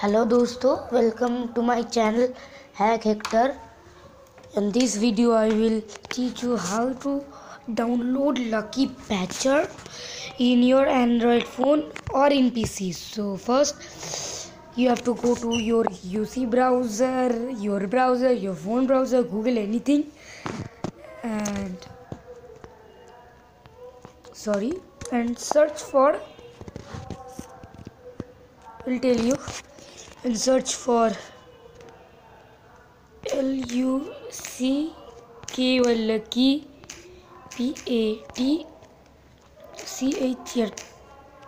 Hello दोस्तों welcome to my channel Hack Hector in this video I will teach you how to download Lucky Patcher in your Android phone और in PC so first you have to go to your UC browser your browser your phone browser Google anything and sorry and search for will tell you and search for L U C K Y lucky P A T C H R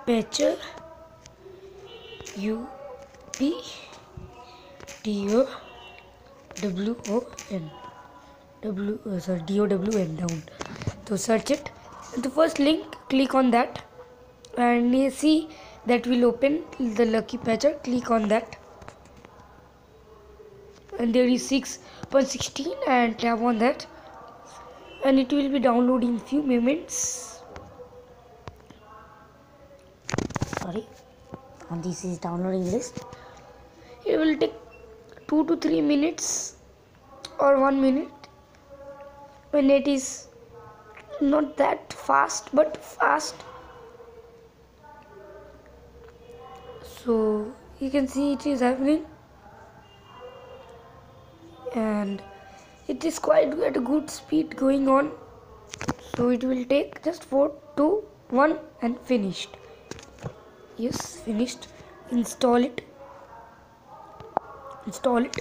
patcher U P D O W O N W uh, sorry D O W N down. So search it. The first link click on that. And you see that will open the lucky patcher. Click on that and there is 6.16 and tap on that. And it will be downloading in few moments. Sorry. And this is downloading list. It will take 2 to 3 minutes or 1 minute. When it is not that fast but fast. So you can see it is happening and it is quite at a good speed going on. So it will take just 4 2 1 and finished. Yes finished. Install it. Install it.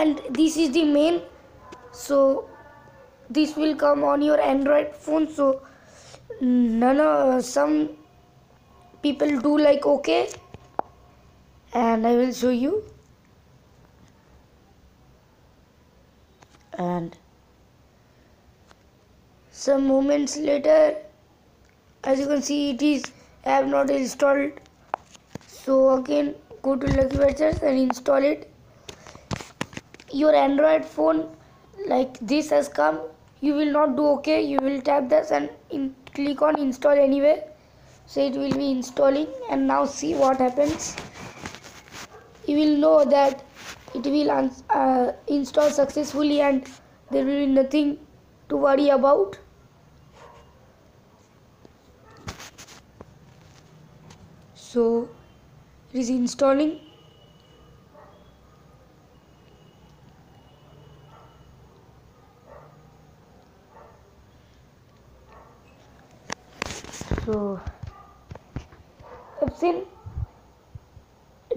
And this is the main so this will come on your android phone. So none of some people do like okay and i will show you. And some moments later as you can see it is have not installed. So again go to lucky patchers and install it. Your android phone like this has come. You will not do okay. You will tap this and in, click on install anyway. So it will be installing. And now see what happens you will know that it will uh, install successfully and there will be nothing to worry about. So it is installing. So I've seen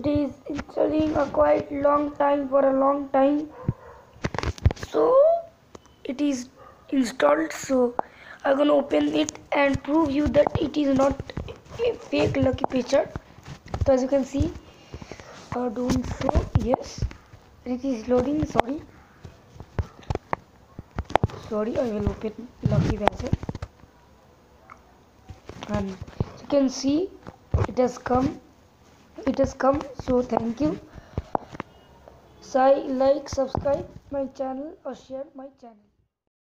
it is installing a quite long time for a long time. So it is installed so I'm gonna open it and prove you that it is not a fake lucky patcher. So as you can see uh, doing so yes it is loading sorry. Sorry I will open lucky patcher and you can see it has come it has come so thank you so like subscribe my channel or share my channel